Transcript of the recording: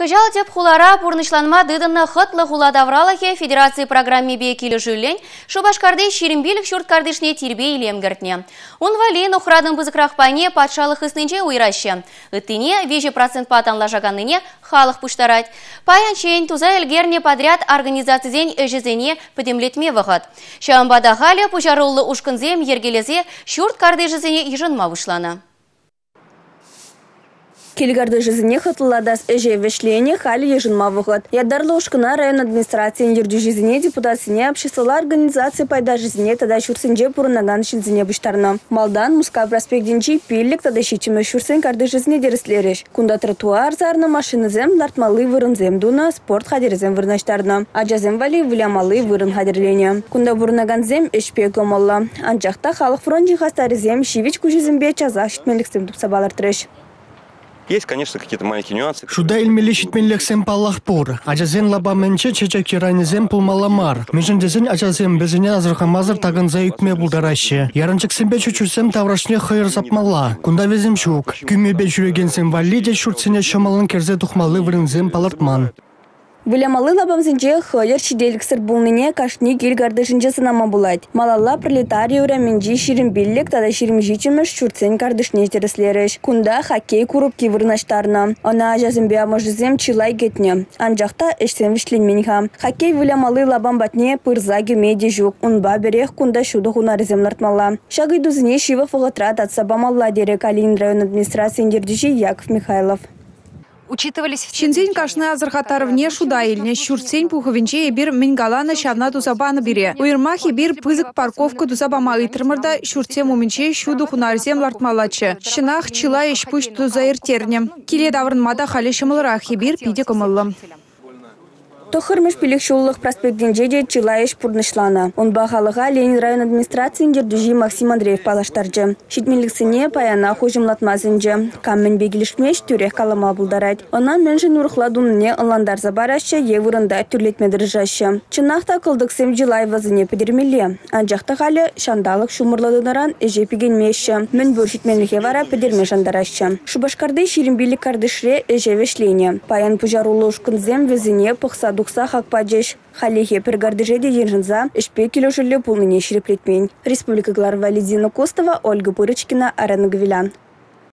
Кыжал деп хулара пурнышланма дыдынны хытлы хуладавралахе федерации программе бе келі жүлін, шубашкарды шерембелік шүрт кардышне тирбе илемгіртне. Он вален ухрадын бызықрақ пане патшалық ыснынче уйраще. Ыттыне вежі процент патанла жағаныне халық пуштарать. Паян чейн туза элгерне подряд организациязен эжізене пөдемлетме вғыт. Шамбада халі пужарулы ушкынзем ергелезе шүрт кардышызене ежынма вышлана. Келгарды жизіне хытыладас әже вешлене халі ежынма вғыт. Ядарлы ушкына район администрациян ерді жизіне депутатсыне обществола организация пайда жизіне тада шурсенже бұрынаган шілзіне бұштарны. Малдан Муска проспектінчі пиллік тада шичімі шурсен карды жизіне деріслереш. Кунда тротуар зарны машинызем лартмалы вырынзем дуна спорт хадерізем вырнаштарны. Аджазем вали вылямалы вырын хадерлене. Кунда бұрынаган зем эшпе көмолла. Анчақта халық фронт жихастарызем шивич күжізімбе чаза шитмеліксем тұпсабалар треш. Есть, конечно, какие-то маленькие нюансы. Шуда илмели шитменлексем паллахпур. Ажазен лабаменче чечек кирайнезем пулмаламар. Межендезен ажазен безене азырхамазыр тагынза үкме булдараще. Яранчыксембе чучусем таврашне хайыр запмала. Кунда везем шук. Күмебе жүрегенсем валли де шуртсене шамалын керзе тухмалы вырынзем палартман. Вылямалы лабамсынче хыйыр шиделіксір бұлныне кашни келгардышынче сынама булать. Малалла пролетария ураменжи ширим биллик тада ширим жичимеш шурцен кардышне тереслереш. Кунда хоккей куруп кивырнаштарна. Она жазымбе амажызем чилай кетне. Анжақта эшсен вишленменха. Хоккей вылямалы лабам батне пырза гемеде жук. Унба берех кунда шуды хунарызем лартмалла. Шагы дузыне шива фугатра татса бамалла дере Калинин район администрации Яков Михайлов учитывались в Чинзень кашны азырхатарывне шуда илне шурсень пуховинче бир мингалана шавна тузабаны бире. Уйрмахи бир пызык парковка тузабама ыйтырмырда шурсе муминче шуду хунарзем лартмалачы. Шынах чила ешпуш туза иртерне. Киле даврынмада халі шымылырахи бир пиде кымыллым. Тохырмыш пилік шуллық проспектін жеде чилайыш пурнышлана. Он бағалыға Ленин район администрациян жердужи Максим Андреев палаштаржы. Шитмеліксіне паяна хожымлатмазынжы. Каммен бегілішмеш түрек калама бұлдарайд. Онан мэншін урықладуныне ыландар забарашы евырында түрлетмедіржашы. Чынақта кылдықсем жилай вазыне педермеле. Анжақта қалі шандалық шумырладыдаран эже пегенмеші. Мен бүр шитменліге вара педерме жандарашы. Шубашкарды ширинбилік кардышре эже вешлене. Паян пужарулы ушкынзем везіне пықсаду дукса хакпаджеш. Халихе пергардыжеде ержинза, ішпе келешілі пулныне. Республика Глар Валидина Костова, Ольга Пырочкина, Арена Гвилян.